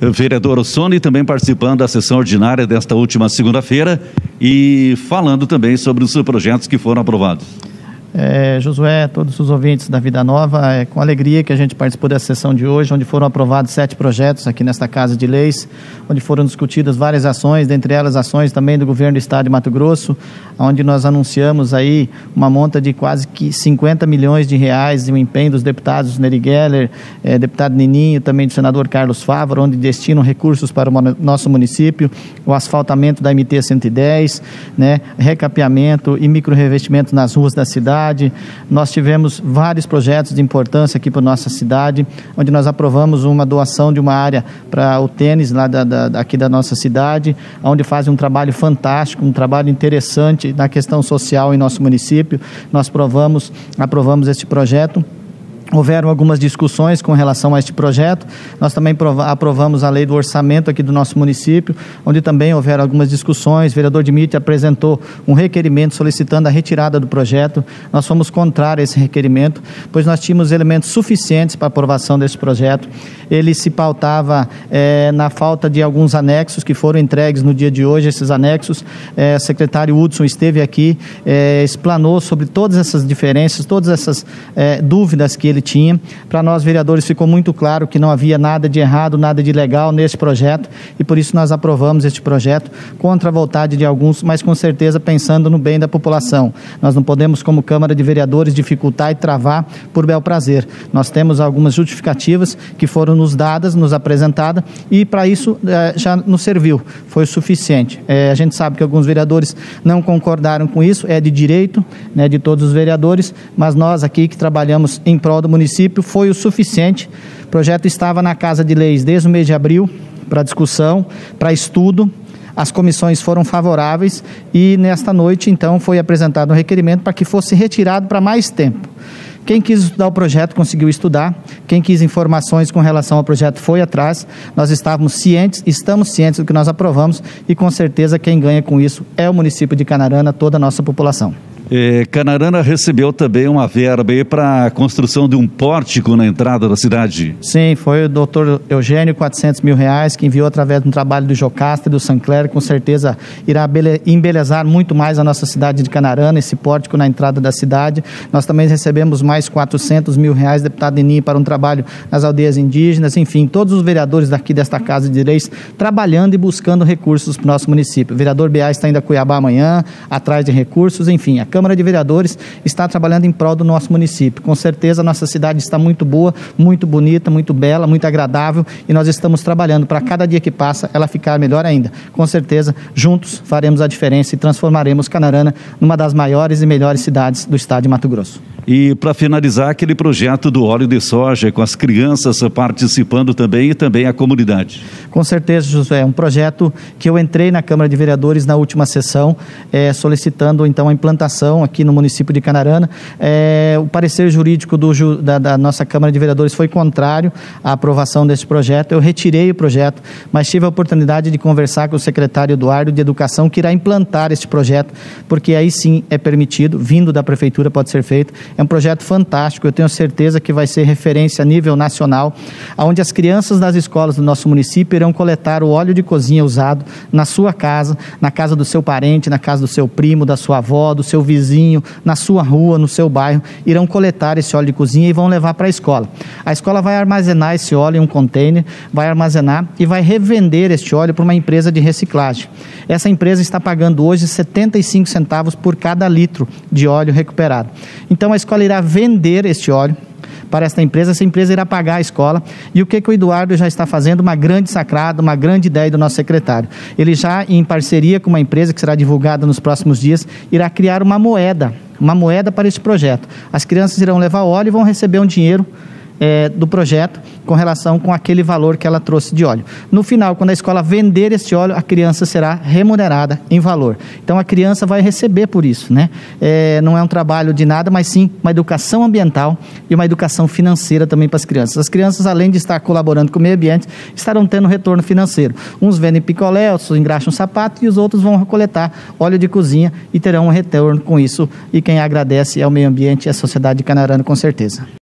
Vereador Sony também participando da sessão ordinária desta última segunda-feira e falando também sobre os projetos que foram aprovados. É, Josué, todos os ouvintes da Vida Nova, é com alegria que a gente participou dessa sessão de hoje, onde foram aprovados sete projetos aqui nesta Casa de Leis, onde foram discutidas várias ações, dentre elas ações também do governo do Estado de Mato Grosso, onde nós anunciamos aí uma monta de quase que 50 milhões de reais de um empenho dos deputados Neri Geller, é, deputado Nininho, também do senador Carlos Favaro, onde destinam recursos para o nosso município, o asfaltamento da MT 110, né, recapeamento e micro-revestimento nas ruas da cidade, cidade. Nós tivemos vários projetos de importância aqui para nossa cidade, onde nós aprovamos uma doação de uma área para o tênis lá da, da, aqui da nossa cidade, onde fazem um trabalho fantástico, um trabalho interessante na questão social em nosso município. Nós provamos, aprovamos este projeto Houveram algumas discussões com relação a este projeto. Nós também aprovamos a lei do orçamento aqui do nosso município, onde também houveram algumas discussões. O vereador Dimitri apresentou um requerimento solicitando a retirada do projeto. Nós fomos contra esse requerimento, pois nós tínhamos elementos suficientes para a aprovação desse projeto. Ele se pautava é, na falta de alguns anexos que foram entregues no dia de hoje. Esses anexos, é, o secretário Hudson esteve aqui, é, explanou sobre todas essas diferenças, todas essas dúvidas que ele ele tinha. Para nós, vereadores, ficou muito claro que não havia nada de errado, nada de legal nesse projeto e por isso nós aprovamos este projeto contra a vontade de alguns, mas com certeza pensando no bem da população. Nós não podemos, como Câmara de Vereadores, dificultar e travar por bel prazer. Nós temos algumas justificativas que foram nos dadas, nos apresentadas e para isso eh, já nos serviu, foi suficiente. Eh, a gente sabe que alguns vereadores não concordaram com isso, é de direito né, de todos os vereadores, mas nós aqui que trabalhamos em prol do município foi o suficiente. O projeto estava na Casa de Leis desde o mês de abril para discussão, para estudo. As comissões foram favoráveis e nesta noite, então, foi apresentado um requerimento para que fosse retirado para mais tempo. Quem quis estudar o projeto conseguiu estudar. Quem quis informações com relação ao projeto foi atrás. Nós estávamos cientes, estamos cientes do que nós aprovamos e com certeza quem ganha com isso é o município de Canarana, toda a nossa população. É, Canarana recebeu também uma verba para a construção de um pórtico na entrada da cidade. Sim, foi o doutor Eugênio, 400 mil reais, que enviou através do trabalho do Jocasta e do Sancler, com certeza irá embelezar muito mais a nossa cidade de Canarana, esse pórtico na entrada da cidade. Nós também recebemos mais 400 mil reais, deputado Enim, para um trabalho nas aldeias indígenas, enfim, todos os vereadores daqui desta Casa de Leis trabalhando e buscando recursos para o nosso município. O vereador Biá está indo a Cuiabá amanhã, atrás de recursos, enfim, a Câmara Câmara de Vereadores está trabalhando em prol do nosso município. Com certeza, a nossa cidade está muito boa, muito bonita, muito bela, muito agradável e nós estamos trabalhando para cada dia que passa ela ficar melhor ainda. Com certeza, juntos faremos a diferença e transformaremos Canarana numa das maiores e melhores cidades do estado de Mato Grosso. E para finalizar, aquele projeto do óleo de soja, com as crianças participando também e também a comunidade. Com certeza, José, é um projeto que eu entrei na Câmara de Vereadores na última sessão, é, solicitando então a implantação aqui no município de Canarana. É, o parecer jurídico do, da, da, nossa Câmara de Vereadores foi contrário à aprovação desse projeto. Eu retirei o projeto, mas tive a oportunidade de conversar com o secretário Eduardo de Educação, que irá implantar este projeto, porque aí sim é permitido, vindo da Prefeitura, pode ser feito é um projeto fantástico, eu tenho certeza que vai ser referência a nível nacional, onde as crianças das escolas do nosso município irão coletar o óleo de cozinha usado na sua casa, na casa do seu parente, na casa do seu primo, da sua avó, do seu vizinho, na sua rua, no seu bairro, irão coletar esse óleo de cozinha e vão levar para a escola. A escola vai armazenar esse óleo em um container, vai armazenar e vai revender este óleo para uma empresa de reciclagem. Essa empresa está pagando hoje 75 centavos por cada litro de óleo recuperado. Então a escola irá vender este óleo para esta empresa, essa empresa irá pagar a escola. E o que, que o Eduardo já está fazendo? Uma grande sacrada, uma grande ideia do nosso secretário. Ele já, em parceria com uma empresa que será divulgada nos próximos dias, irá criar uma moeda, uma moeda para esse projeto. As crianças irão levar óleo e vão receber um dinheiro é, do projeto com relação com aquele valor que ela trouxe de óleo. No final, quando a escola vender esse óleo, a criança será remunerada em valor. Então a criança vai receber por isso, né? É, não é um trabalho de nada, mas sim uma educação ambiental e uma educação financeira também para as crianças. As crianças, além de estar colaborando com o meio ambiente, estarão tendo retorno financeiro. Uns vendem picolé, outros engraxam sapato e os outros vão coletar óleo de cozinha e terão um retorno com isso. E quem agradece é o meio ambiente e a sociedade de Canarana, com certeza.